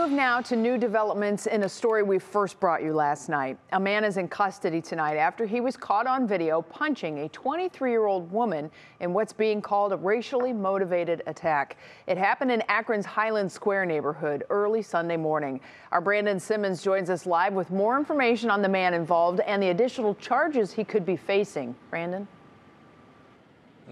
move now to new developments in a story we first brought you last night. A man is in custody tonight after he was caught on video punching a 23 year old woman in what's being called a racially motivated attack. It happened in Akron's Highland Square neighborhood early Sunday morning. Our Brandon Simmons joins us live with more information on the man involved and the additional charges he could be facing. Brandon?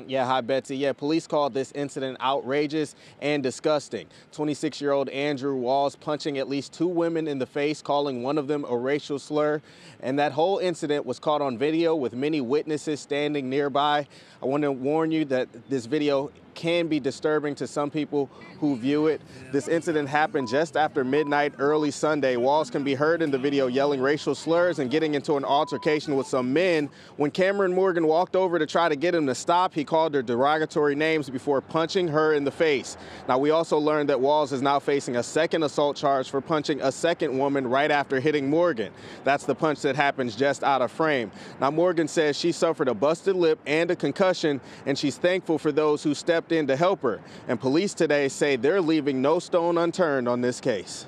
Yeah, hi, Betsy. Yeah, police called this incident outrageous and disgusting. 26 year old Andrew Walls punching at least two women in the face, calling one of them a racial slur. And that whole incident was caught on video with many witnesses standing nearby. I want to warn you that this video can be disturbing to some people who view it. This incident happened just after midnight early Sunday. Walls can be heard in the video yelling racial slurs and getting into an altercation with some men. When Cameron Morgan walked over to try to get him to stop, he called her derogatory names before punching her in the face. Now, we also learned that Walls is now facing a second assault charge for punching a second woman right after hitting Morgan. That's the punch that happens just out of frame. Now, Morgan says she suffered a busted lip and a concussion, and she's thankful for those who stepped stepped in to help her. And police today say they're leaving no stone unturned on this case.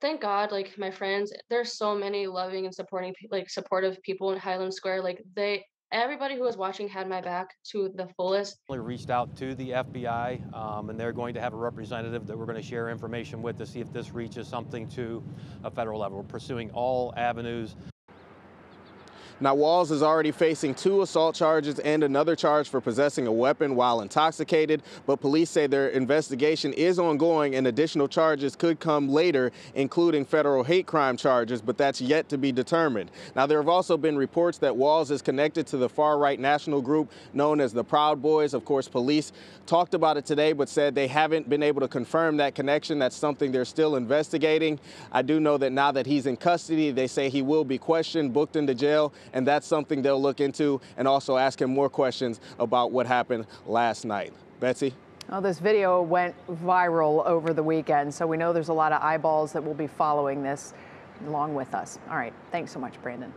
Thank God, like my friends, there's so many loving and supporting, like supportive people in Highland Square. Like they, everybody who was watching had my back to the fullest. We reached out to the FBI, um, and they're going to have a representative that we're going to share information with to see if this reaches something to a federal level. We're pursuing all avenues. Now, Walls is already facing two assault charges and another charge for possessing a weapon while intoxicated, but police say their investigation is ongoing and additional charges could come later, including federal hate crime charges, but that's yet to be determined. Now, there have also been reports that Walls is connected to the far-right national group known as the Proud Boys. Of course, police talked about it today, but said they haven't been able to confirm that connection. That's something they're still investigating. I do know that now that he's in custody, they say he will be questioned, booked into jail, and that's something they'll look into and also ask him more questions about what happened last night. Betsy? Well, this video went viral over the weekend, so we know there's a lot of eyeballs that will be following this along with us. All right, thanks so much, Brandon.